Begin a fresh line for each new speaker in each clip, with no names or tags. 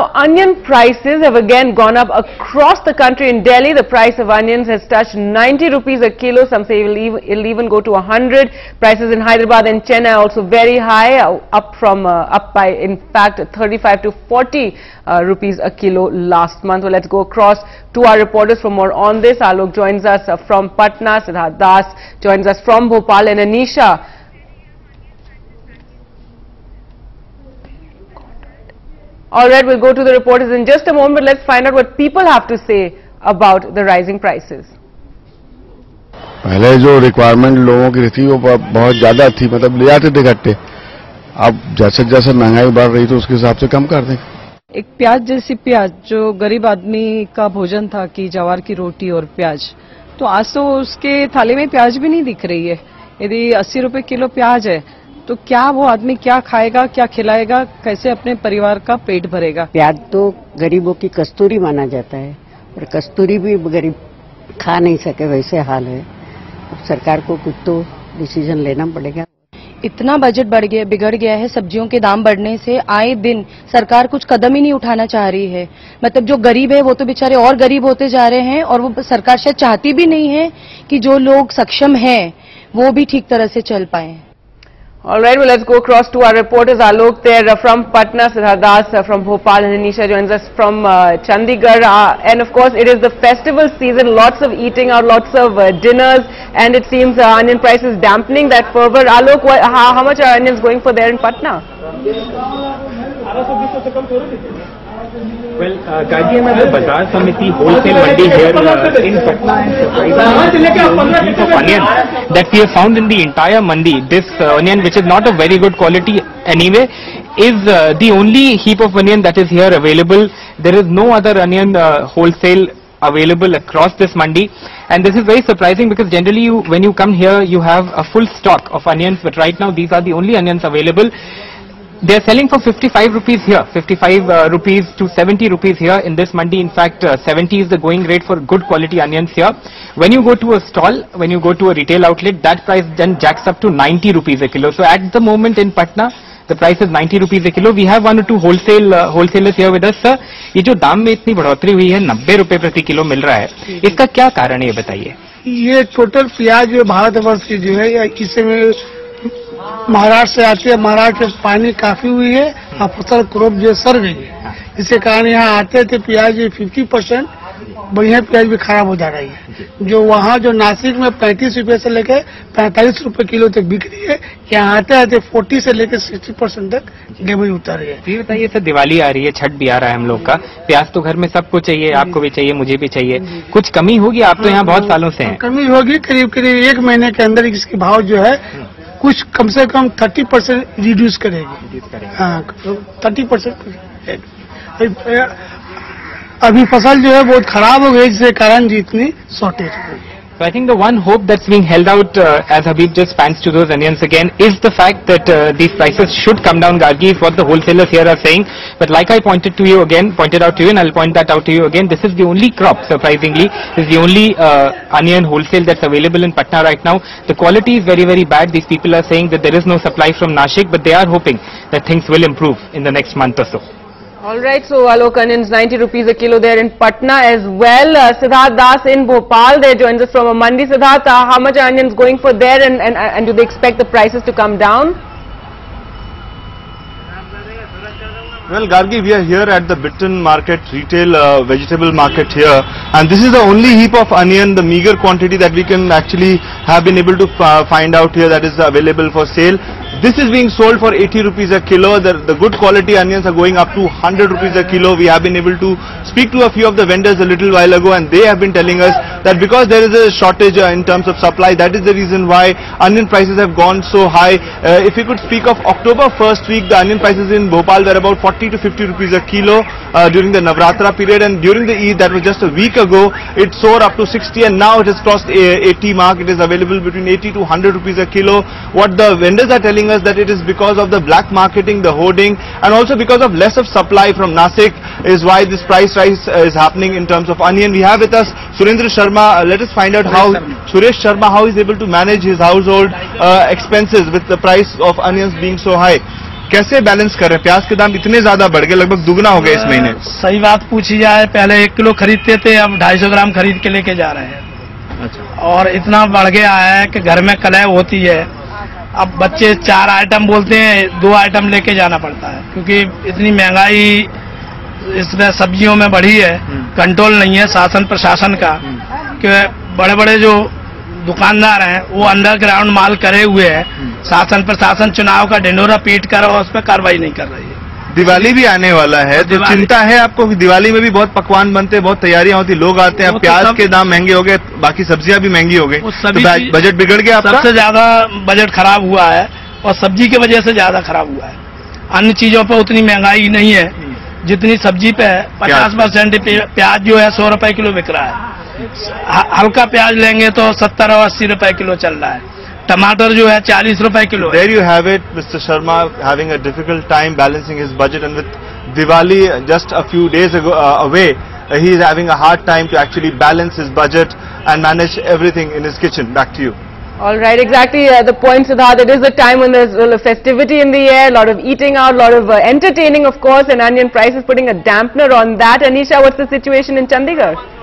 Now, onion prices have again gone up across the country. In Delhi, the price of onions has touched 90 rupees a kilo. Some say it'll even, even go to 100. Prices in Hyderabad and Chennai are also very high, uh, up from uh, up by in fact 35 to 40 uh, rupees a kilo last month. Well, let's go across to our reporters for more on this. Alok joins us uh, from Patna. Siddharth Das joins us from Bhopal, and Anisha. All right, we'll go to the reporters in just a moment, but let's find out what people have to say about the rising prices.
पहले जो requirement लोगों की थी वो बहुत ज़्यादा थी मतलब ले जाते थे इकट्ठे अब जैसे जैसे महँगाई बढ़ रही तो उसके हिसाब से कम कर दें।
एक प्याज जैसी प्याज जो गरीब आदमी का भोजन था कि जवार की रोटी और प्याज तो आज तो उसके थाली में प्याज भी नहीं दिख रही है। यदि अस्सी रुपए किलो प्याज है तो क्या वो आदमी क्या खाएगा क्या खिलाएगा कैसे अपने परिवार का पेट भरेगा?
प्याज तो गरीबों की कस्तूरी माना जाता है और कस्तूरी भी गरीब खा नहीं सके वैसे हाल है। अब सरकार को कुछ तो डिसीज़न लेना पड़ेगा।
इतना बजट बढ़ गया बिगड़ गया है सब्जियों के दाम बढ़ने से आए दिन सरकार कुछ कदम ही नहीं उठाना चाह रही है। मतलब जो गरीब है वो तो बेचारे और गरीब होते जा रहे हैं और वो सरकार शायद चाहती भी नहीं है कि जो लोग सक्षम हैं वो भी ठीक तरह से चल पाए।
All right, well, let's go across to our reporters. Alok there uh, from Patna, Siddharth Das uh, from Bhopal, and Anisha joins us from uh, Chandigarh. Uh, and of course, it is the festival season, lots of eating out, lots of dinners, and it seems onion prices dampening that fervor. Alok, what, how, how much are onions going for there in Patna?
Well, uh, Gaji Ahmed Bazaar Samiti Wholesale Mandi here uh, in Patna of onion that we have found in the entire mandi. This uh, onion, which is not of very good quality anyway, is uh, the only heap of onion that is here available. There is no other onion uh, wholesale available across this mandi and this is very surprising because generally you, when you come here you have a full stock of onions but right now these are the only onions available they're selling for 55 rupees here, 55 uh, rupees to 70 rupees here in this mandi. In fact, uh, 70 is the going rate for good quality onions here. When you go to a stall, when you go to a retail outlet, that price then jacks up to 90 rupees a kilo. So at the moment in Patna, the price is 90 rupees a kilo. We have one or two wholesale uh, wholesalers here with us. Sir, ये जो दाम में इतनी बढ़ोतरी हुई है नब्बे रुपए प्रति किलो मिल रहा है इसका क्या कारण है ये बताइए
ये टोटल प्याज जो भारतवर्ष की जो है या इस समय महाराष्ट्र से आती है महाराष्ट्र में पानी काफ़ी हुई है और फ़सल क्रॉप जो है सर गई है। इसके कारण यहाँ आते थे प्याज फिफ्टी परसेंट बढ़िया प्याज भी खराब हो जा रही है। जो। वहाँ जो नासिक में पैंतीस रुपए से लेकर पैंतालीस रुपए किलो तक बिक रही है यहाँ आते आते फोर्टी से लेकर सिक्सटी परसेंट तक गेहूँ उतर रही। है
ये बताइए सर दिवाली आ रही है छठ भी आ रहा है हम लोग का। प्याज तो घर में सबको चाहिए आपको भी चाहिए मुझे भी चाहिए। कुछ कमी होगी? आप तो यहाँ बहुत सालों से हैं।
कमी होगी करीब करीब एक महीने के अंदर इसके भाव जो है। कुछ कम से कम थर्टी परसेंट रिड्यूस करेगी। हाँ थर्टी परसेंट अभी फ़सल जो है बहुत खराब हो गई जिसके कारण जितनी शॉर्टेज हो गई।
So I think the one hope that's being held out uh, as Habib just pans to those onions again is the fact that uh, these prices should come down, Gargi, is what the wholesalers here are saying. But like I pointed to you again, pointed out to you, and I'll point that out to you again, this is the only crop, surprisingly, this is the only uh, onion wholesale that's available in Patna right now. The quality is very, very bad. These people are saying that there is no supply from Nashik, but they are hoping that things will improve in the next month or so.
All right, so Alok onions 90 rupees a kilo there in Patna as well. Uh, Siddharth Das in Bhopal there joins us from a mandi. Siddharth, uh, how much are onions going for there and, and, and do they expect the prices to come down?
Well, Gargi, we are here at the Bittan market, retail uh, vegetable market here, and this is the only heap of onion, the meager quantity that we can actually have been able to uh, find out here that is available for sale. This is being sold for 80 rupees a kilo. The, the good quality onions are going up to 100 rupees a kilo. We have been able to speak to a few of the vendors a little while ago, and they have been telling us that because there is a shortage uh, in terms of supply, that is the reason why onion prices have gone so high. Uh, if we could speak of October first week, the onion prices in Bhopal were about 40 to 50 rupees a kilo uh, during the Navratra period, and during the Eid, that was just a week ago, it soared up to 60, and now it has crossed a 80 mark. It is available between 80 to 100 rupees a kilo. What the vendors are telling us that it is because of the black marketing, the hoarding, and also because of less of supply from Nasik is why this price rise is happening in terms of onion. We have with us Surendra Sharma. Uh, let us find out how Suresh Sharma how he's able to manage his household uh, expenses with the price of onions being so high. कैसे balance कर रहे हैं? प्याज के दाम इतने ज़्यादा बढ़ गए लगभग दुगना हो गया इस महीने।
सही बात पूछी जाए पहले एक किलो खरीदते थे अब ढाई सौ ग्राम खरीद के लेके जा रहे हैं।
अच्छा।
और इतना बढ़ गया है कि घर में कलह होती है। अब बच्चे चार आइटम बोलते हैं दो आइटम लेके जाना पड़ता है क्योंकि इतनी महँगाई इसमें सब्जियों में बढ़ी है कंट्रोल नहीं है शासन प्रशासन का। कि बड़े बड़े जो दुकानदार हैं वो अंडरग्राउंड माल करे हुए हैं। शासन प्रशासन चुनाव का ढिंडोरा पीट कर और उस पर कार्रवाई नहीं कर रही है।
दिवाली भी आने वाला है तो
दिवाली-
चिंता है आपको कि दिवाली में भी बहुत पकवान बनते हैं बहुत तैयारियाँ होती लोग आते हैं
तो
प्याज के दाम महँगे हो गए बाकी सब्ज़ियाँ भी महँगी हो गई। तो बजट बिगड़ गया आपका?
सबसे ज़्यादा बजट खराब हुआ है और सब्ज़ी की वजह से ज़्यादा खराब हुआ है। अन्य चीज़ों पर उतनी महँगाई नहीं है। जितनी सब्ज़ी पे है पचास परसेंट प्याज जो है सौ रुपए किलो बिक रहा है। हल्का प्याज लेंगे तो सत्तर और अस्सी रुपए किलो चल रहा है। टमाटर जो है चालीस रुपए kilo
there you have it mister Sharma having a difficult time balancing his budget and with Diwali just a few days away he is having a hard time to actually balance his budget and manage everything in his kitchen back to you
All right, exactly uh, the point, Siddharth. It is a time when there's a little festivity in the air, a lot of eating out, a lot of uh, entertaining, of course, and onion price is putting a dampener on that. Anisha, what's the situation in Chandigarh?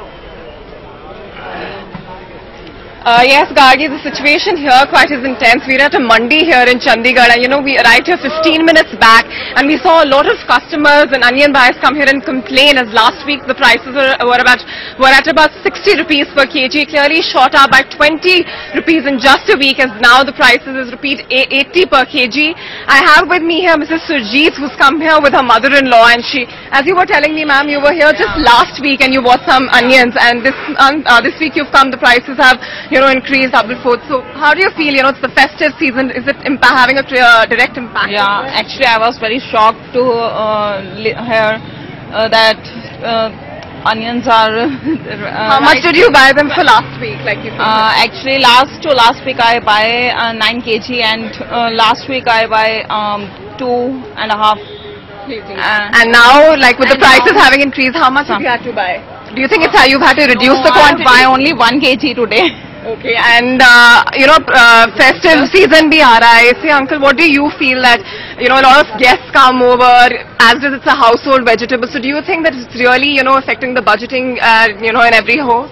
Uh, yes, Gargi, the situation here quite is intense. We're at a mandi here in Chandigarh and you know, we arrived here 15 minutes back and we saw a lot of customers and onion buyers come here and complain as last week the prices were, were about were at about 60 rupees per kg, clearly shot up by 20 rupees in just a week as now the prices is repeat 80 per kg. I have with me here Mrs. Surjeet who's come here with her mother-in-law and she, as you were telling me ma'am, you were here just last week and you bought some onions and this, um, uh, this week you've come, the prices have, you know, increased double fold. So how do you feel, you know, it's the festive season, is it having a uh, direct impact?
Yeah, actually I was very shocked to uh, hear uh, that uh, onions are. uh,
How much did you buy them for last week, like you?
Uh, actually, last to last week I buy uh, 9 kg and uh, last week I buy um, two and a half. Uh,
and now, like with the prices having increased, how much have you had to buy? Do you think it's how you've had to reduce the
no, I
quantity?
buy only 1 kg today.
Okay, and uh, you know, uh, festive season bhi aa raha hai. Say, uncle, what do you feel that you know a lot of guests come over, as does it's a household vegetable. So, do you think that it's really you know affecting the budgeting, uh, you know, in every home?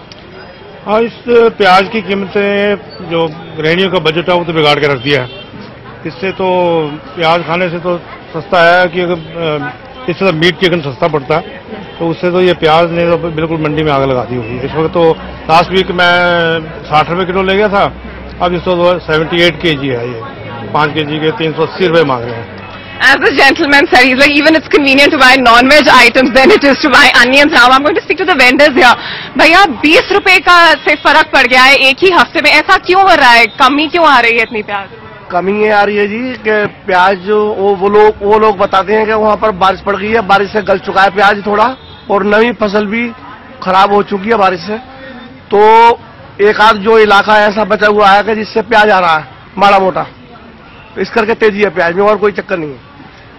हाँ इस प्याज की कीमतें जो गृहिणियों का budget है वो तो बिगाड़ के रख दिया है इससे तो प्याज खाने से तो सस्ता है कि अगर अ, इससे मीट चिकन सस्ता पड़ता है तो उससे तो ये प्याज ने तो बिल्कुल मंडी में आग लगा दी होगी। इस वक्त तो लास्ट वीक मैं साठ रुपए किलो ले गया था अब इस तो सेवेंटी एट के जी है ये। पाँच के जी के तीन सौ अस्सी रुपये मांग रहे हैं।
As the gentleman said, he's like, even it's convenient to buy non-veg items than it is to buy onions. Now I'm going to speak to the vendors here. भैया बीस रुपए का से फ़र्क पड़ गया है एक ही हफ़्ते में। ऐसा क्यों हो रहा है? कमी क्यों आ रही है इतनी प्याज?
कमी ये आ रही है जी, कि प्याज वो वो लोग वो लोग बताते हैं कि वहाँ पर बारिश पड़ गई है, बारिश से गल चुका है प्याज थोड़ा, और नवी फ़सल भी खराब हो चुकी है बारिश से। तो एक आध जो इलाका ऐसा बचा हुआ है कि जिससे प्याज आ रहा है, माड़ा मोटा। तो इस करके तेज़ी है प्याज में और कोई चक्कर नहीं है।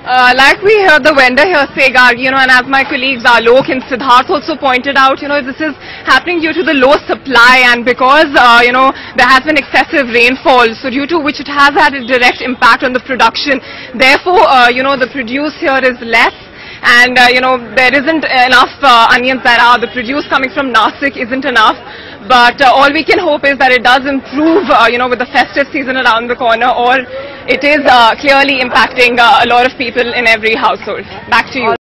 Uh, like we heard the vendor here say, Garg, you know, and as my colleagues Alok and Siddharth also pointed out, you know, this is happening due to the low supply and because, uh, you know, there has been excessive rainfall, so due to which it has had a direct impact on the production. Therefore, uh, you know, the produce here is less. And, uh, you know, there isn't enough uh, onions that are, the produce coming from Nasik isn't enough. But uh, all we can hope is that it does improve, uh, you know, with the festive season around the corner or it is uh, clearly impacting uh, a lot of people in every household. Back to you.